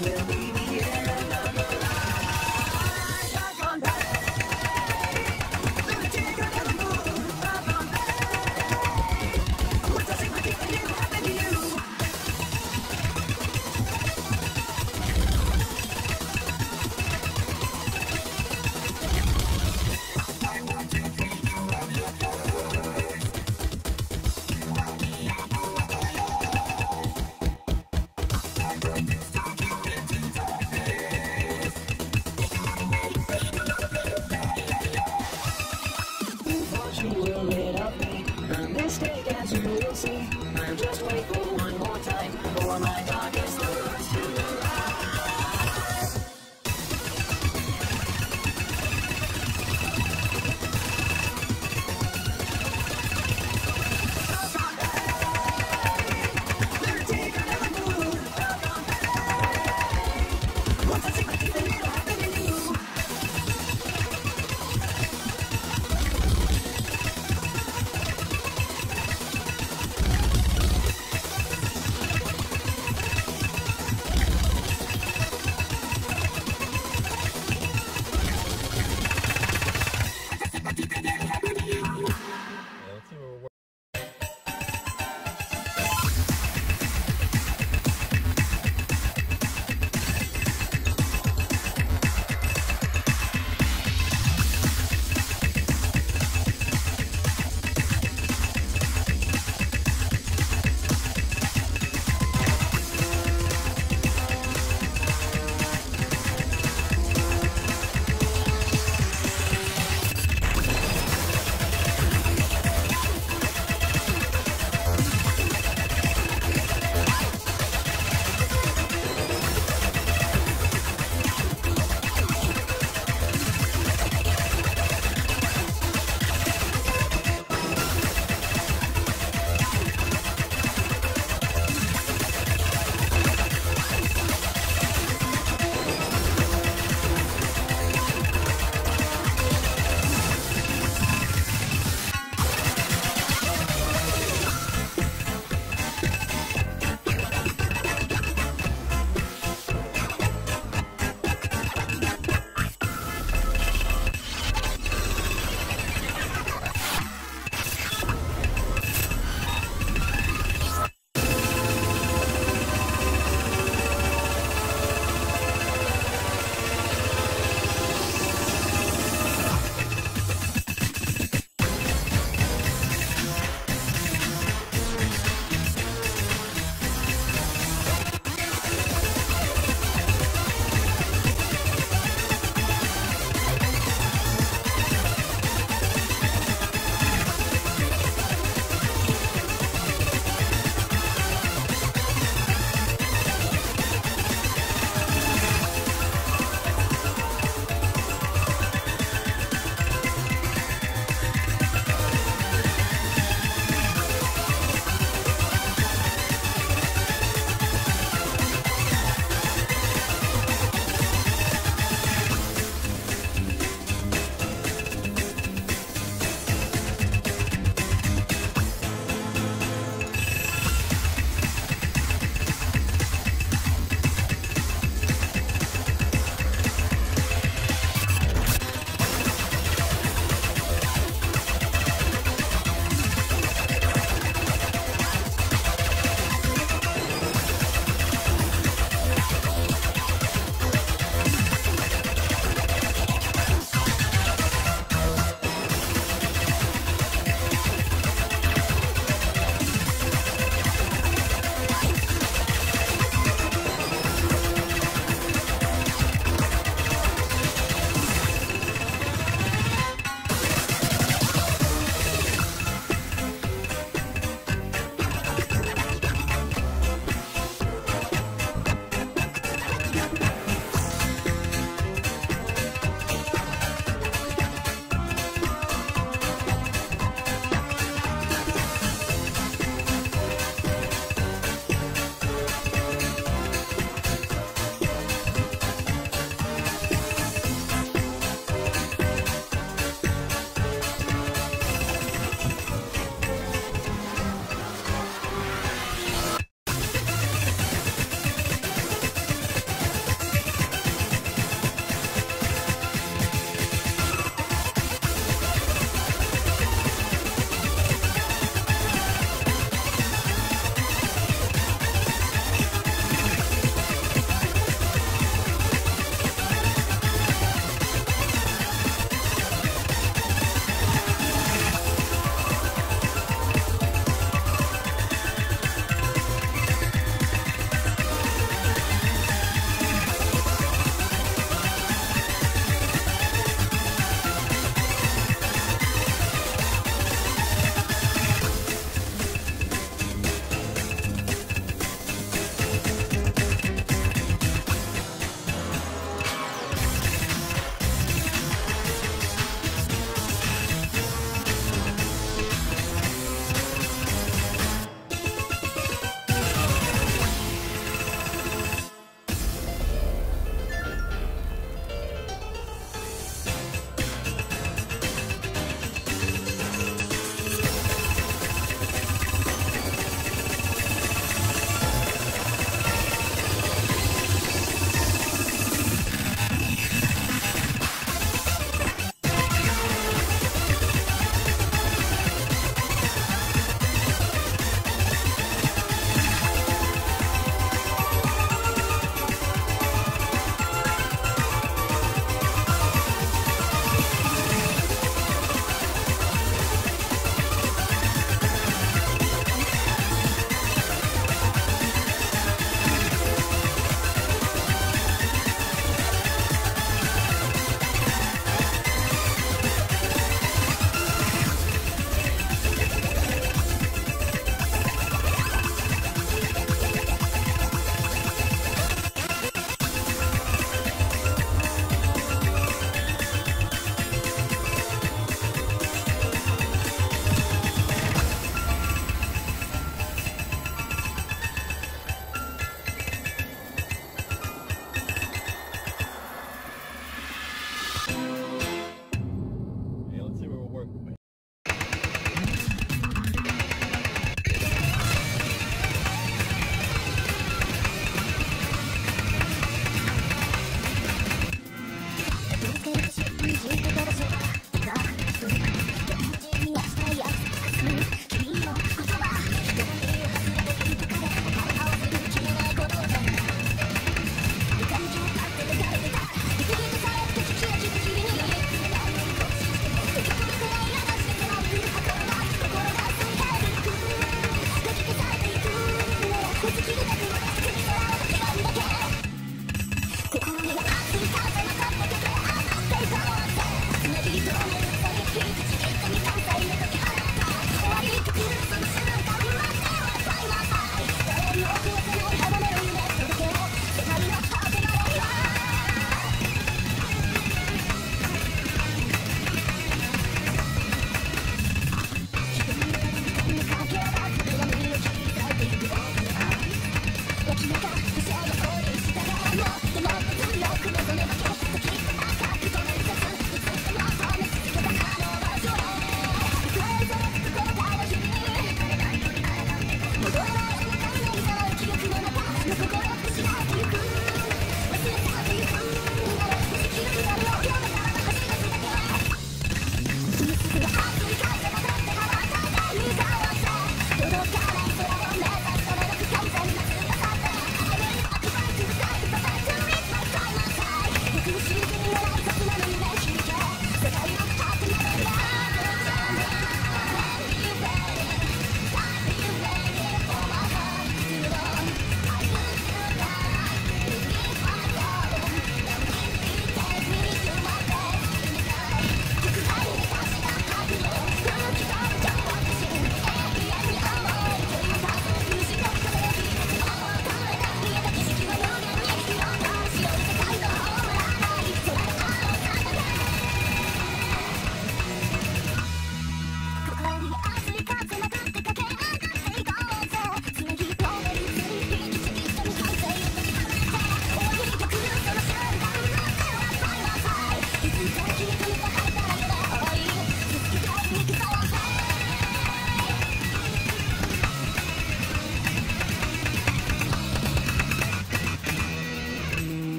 goodbye.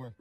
work.